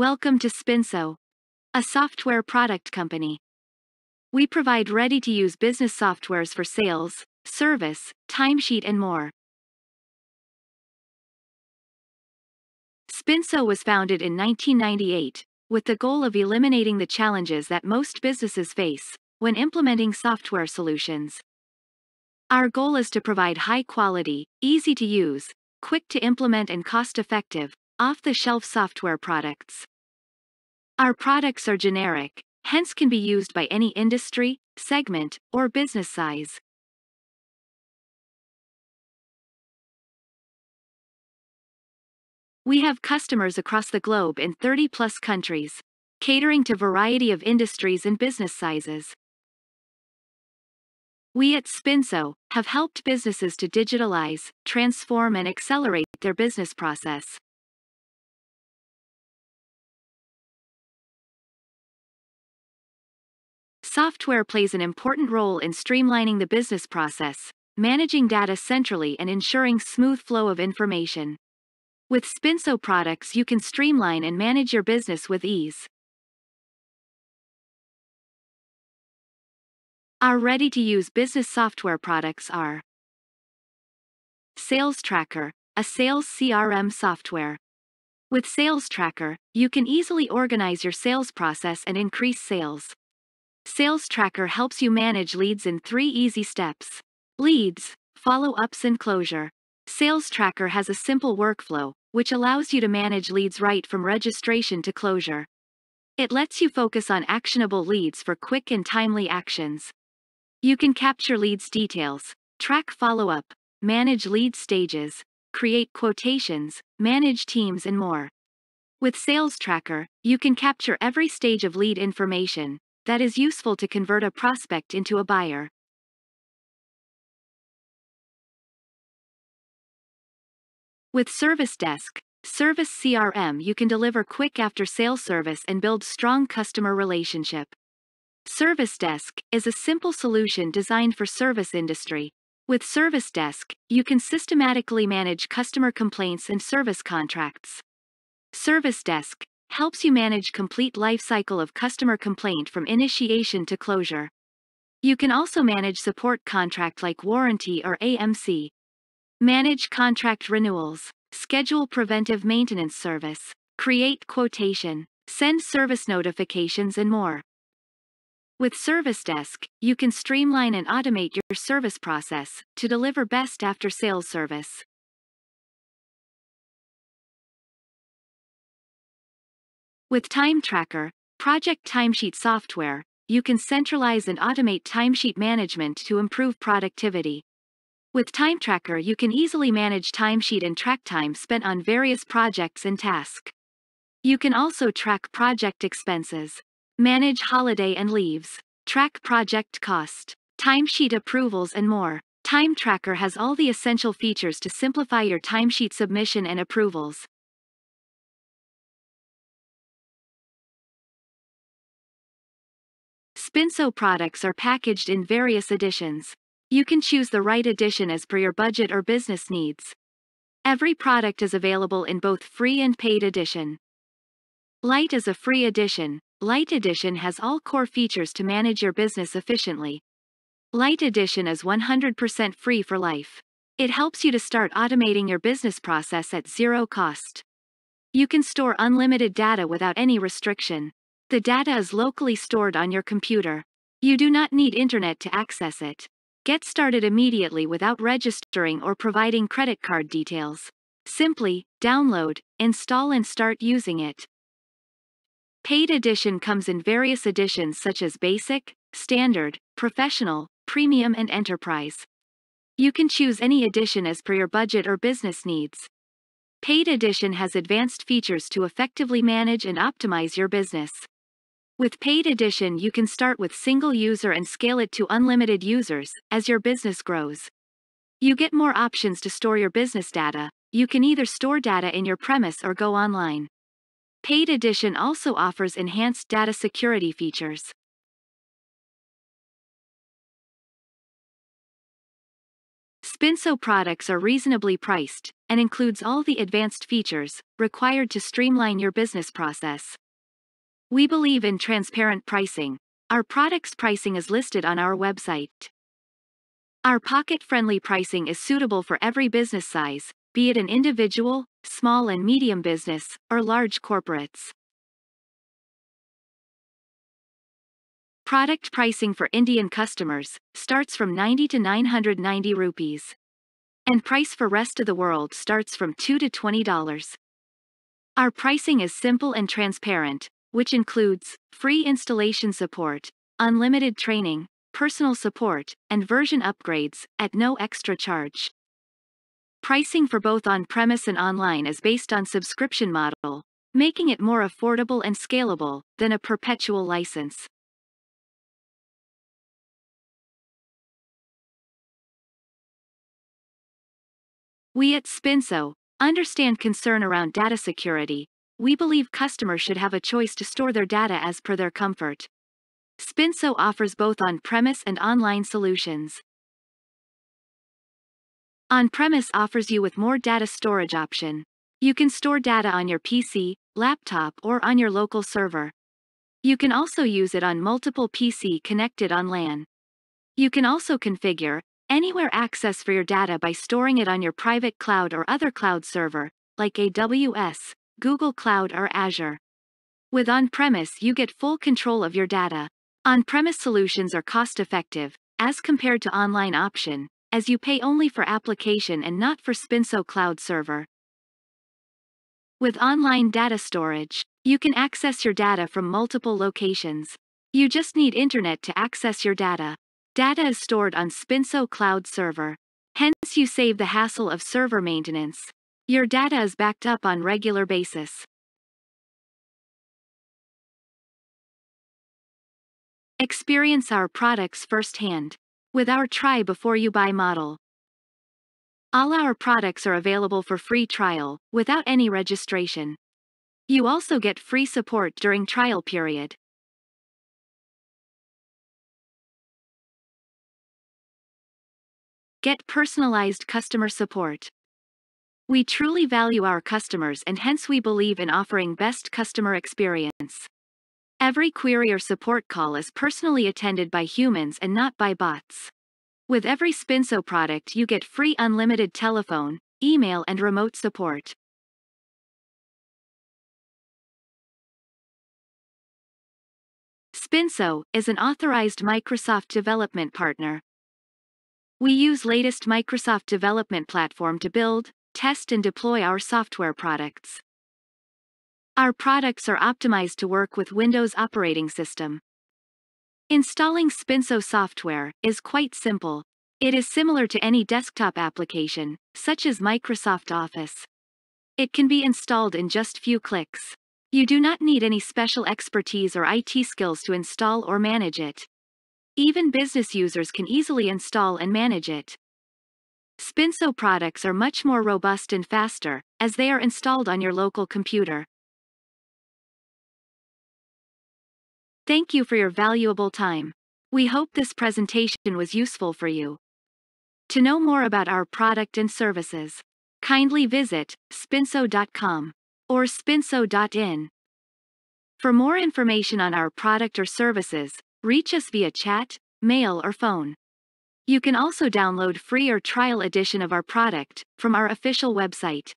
Welcome to Spinso, a software product company. We provide ready to use business softwares for sales, service, timesheet, and more. Spinso was founded in 1998, with the goal of eliminating the challenges that most businesses face when implementing software solutions. Our goal is to provide high quality, easy to use, quick to implement, and cost effective, off the shelf software products. Our products are generic, hence can be used by any industry, segment, or business size. We have customers across the globe in 30 plus countries, catering to variety of industries and business sizes. We at Spinso have helped businesses to digitalize, transform and accelerate their business process. Software plays an important role in streamlining the business process, managing data centrally and ensuring smooth flow of information. With Spinso products you can streamline and manage your business with ease. Our ready-to-use business software products are Sales Tracker, a sales CRM software. With Sales Tracker, you can easily organize your sales process and increase sales. Sales Tracker helps you manage leads in three easy steps leads, follow ups, and closure. Sales Tracker has a simple workflow, which allows you to manage leads right from registration to closure. It lets you focus on actionable leads for quick and timely actions. You can capture leads details, track follow up, manage lead stages, create quotations, manage teams, and more. With Sales Tracker, you can capture every stage of lead information, that is useful to convert a prospect into a buyer. With Service Desk, Service CRM you can deliver quick after sales service and build strong customer relationship. Service Desk is a simple solution designed for service industry. With Service Desk, you can systematically manage customer complaints and service contracts. Service Desk helps you manage complete life cycle of customer complaint from initiation to closure. You can also manage support contract like warranty or AMC. Manage contract renewals, schedule preventive maintenance service, create quotation, send service notifications and more. With Service Desk, you can streamline and automate your service process to deliver best after sales service. With Time Tracker, Project Timesheet software, you can centralize and automate timesheet management to improve productivity. With Time Tracker, you can easily manage timesheet and track time spent on various projects and tasks. You can also track project expenses, manage holiday and leaves, track project cost, timesheet approvals, and more. Time Tracker has all the essential features to simplify your timesheet submission and approvals. Spinso products are packaged in various editions. You can choose the right edition as per your budget or business needs. Every product is available in both free and paid edition. Lite is a free edition. Lite Edition has all core features to manage your business efficiently. Lite Edition is 100% free for life. It helps you to start automating your business process at zero cost. You can store unlimited data without any restriction. The data is locally stored on your computer. You do not need internet to access it. Get started immediately without registering or providing credit card details. Simply, download, install and start using it. Paid edition comes in various editions such as Basic, Standard, Professional, Premium and Enterprise. You can choose any edition as per your budget or business needs. Paid edition has advanced features to effectively manage and optimize your business. With Paid Edition you can start with single user and scale it to unlimited users, as your business grows. You get more options to store your business data, you can either store data in your premise or go online. Paid Edition also offers enhanced data security features. Spinso products are reasonably priced and includes all the advanced features required to streamline your business process. We believe in transparent pricing. Our product's pricing is listed on our website. Our pocket-friendly pricing is suitable for every business size, be it an individual, small and medium business, or large corporates. Product pricing for Indian customers starts from 90 to 990 rupees. And price for rest of the world starts from 2 to $20. Our pricing is simple and transparent, which includes free installation support, unlimited training, personal support, and version upgrades at no extra charge. Pricing for both on-premise and online is based on subscription model, making it more affordable and scalable than a perpetual license. We at Spinso understand concern around data security. We believe customers should have a choice to store their data as per their comfort. Spinso offers both on-premise and online solutions. On-premise offers you with more data storage option. You can store data on your PC, laptop or on your local server. You can also use it on multiple PC connected on LAN. You can also configure anywhere access for your data by storing it on your private cloud or other cloud server, like AWS, Google Cloud or Azure. With on-premise you get full control of your data. On-premise solutions are cost-effective, as compared to online option, as you pay only for application and not for Spinso Cloud Server. With online data storage, you can access your data from multiple locations. You just need internet to access your data. Data is stored on Spinso Cloud Server. Hence you save the hassle of server maintenance. Your data is backed up on regular basis. Experience our products firsthand. With our try before you buy model. All our products are available for free trial, without any registration. You also get free support during trial period. Get personalized customer support. We truly value our customers and hence we believe in offering best customer experience. Every query or support call is personally attended by humans and not by bots. With every Spinso product you get free unlimited telephone, email and remote support. Spinso is an authorized Microsoft development partner. We use latest Microsoft development platform to build, test and deploy our software products. Our products are optimized to work with Windows operating system. Installing Spinso software is quite simple. It is similar to any desktop application, such as Microsoft Office. It can be installed in just few clicks. You do not need any special expertise or IT skills to install or manage it. Even business users can easily install and manage it. Spinso products are much more robust and faster, as they are installed on your local computer. Thank you for your valuable time. We hope this presentation was useful for you. To know more about our product and services, kindly visit spinso.com or spinso.in. For more information on our product or services, Reach us via chat, mail or phone. You can also download free or trial edition of our product from our official website.